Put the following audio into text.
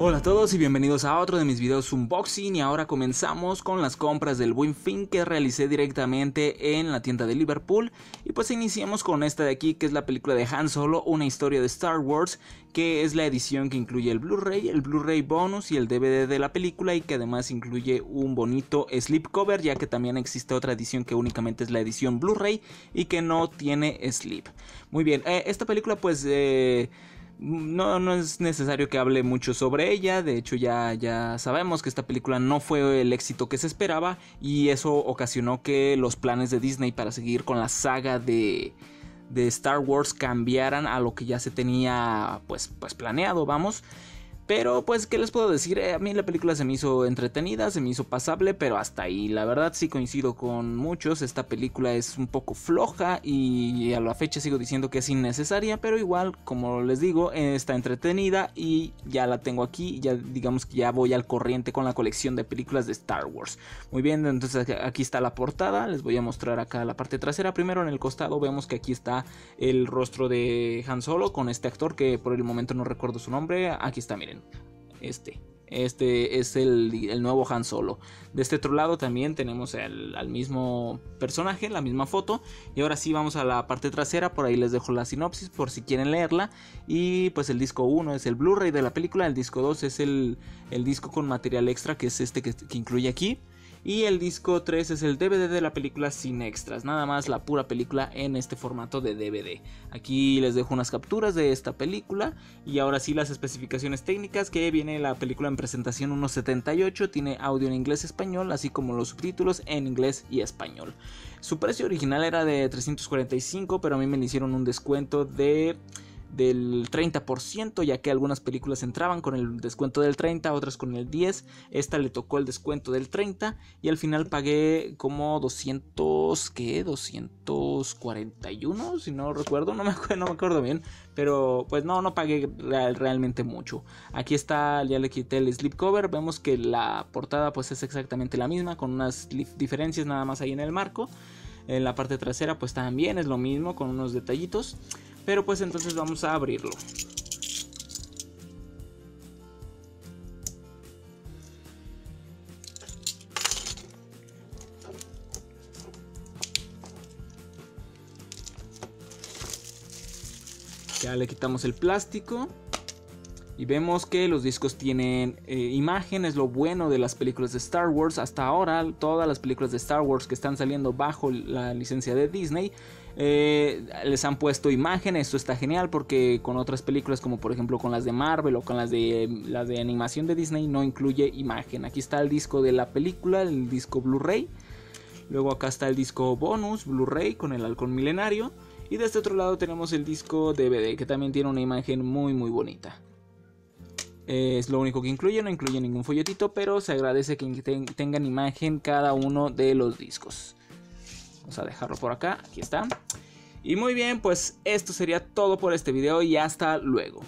Hola a todos y bienvenidos a otro de mis videos unboxing y ahora comenzamos con las compras del Buen Fin que realicé directamente en la tienda de Liverpool y pues iniciamos con esta de aquí que es la película de Han Solo, una historia de Star Wars que es la edición que incluye el Blu-ray, el Blu-ray bonus y el DVD de la película y que además incluye un bonito slipcover ya que también existe otra edición que únicamente es la edición Blu-ray y que no tiene slip. Muy bien, eh, esta película pues... Eh, no, no es necesario que hable mucho sobre ella, de hecho ya, ya sabemos que esta película no fue el éxito que se esperaba y eso ocasionó que los planes de Disney para seguir con la saga de, de Star Wars cambiaran a lo que ya se tenía pues, pues planeado, vamos. Pero pues, ¿qué les puedo decir? Eh, a mí la película se me hizo entretenida, se me hizo pasable, pero hasta ahí. La verdad sí coincido con muchos, esta película es un poco floja y a la fecha sigo diciendo que es innecesaria, pero igual, como les digo, está entretenida y ya la tengo aquí, ya digamos que ya voy al corriente con la colección de películas de Star Wars. Muy bien, entonces aquí está la portada, les voy a mostrar acá la parte trasera. Primero en el costado vemos que aquí está el rostro de Han Solo con este actor que por el momento no recuerdo su nombre. Aquí está, miren. Este. Este es el, nuevo Han Solo. De este otro lado también tenemos al mismo personaje, la misma foto. Y ahora sí vamos a la parte trasera. Por ahí les dejo la sinopsis por si quieren leerla. Y pues el disco 1 es el Blu-ray de la película. El disco 2 es el, disco con material extra que es este que incluye aquí. Y el disco 3 es el DVD de la película sin extras, nada más la pura película en este formato de DVD. Aquí les dejo unas capturas de esta película y ahora sí las especificaciones técnicas que viene la película en presentación 1.78, tiene audio en inglés y español, así como los subtítulos en inglés y español. Su precio original era de 345, pero a mí me hicieron un descuento de del 30%, ya que algunas películas entraban con el descuento del 30, otras con el 10. Esta le tocó el descuento del 30 y al final pagué como 200, ¿qué? 241, si no recuerdo, no me, acuerdo, no me acuerdo bien, pero pues no, no pagué realmente mucho. Aquí está, ya le quité el slipcover, vemos que la portada pues es exactamente la misma, con unas diferencias nada más ahí en el marco. En la parte trasera pues también es lo mismo, con unos detallitos. Pero pues entonces vamos a abrirlo. Ya le quitamos el plástico. Y vemos que los discos tienen eh, imagen, es lo bueno de las películas de Star Wars. Hasta ahora, todas las películas de Star Wars que están saliendo bajo la licencia de Disney eh, les han puesto imagen. Esto está genial porque con otras películas, como por ejemplo con las de Marvel o con las de, las de animación de Disney, no incluye imagen. Aquí está el disco de la película, el disco Blu-ray. Luego acá está el disco bonus Blu-ray con el halcón milenario. Y de este otro lado tenemos el disco DVD que también tiene una imagen muy muy bonita. Es lo único que incluye, no incluye ningún folletito, pero se agradece que tengan imagen cada uno de los discos. Vamos a dejarlo por acá, aquí está. Y muy bien, pues esto sería todo por este video y hasta luego.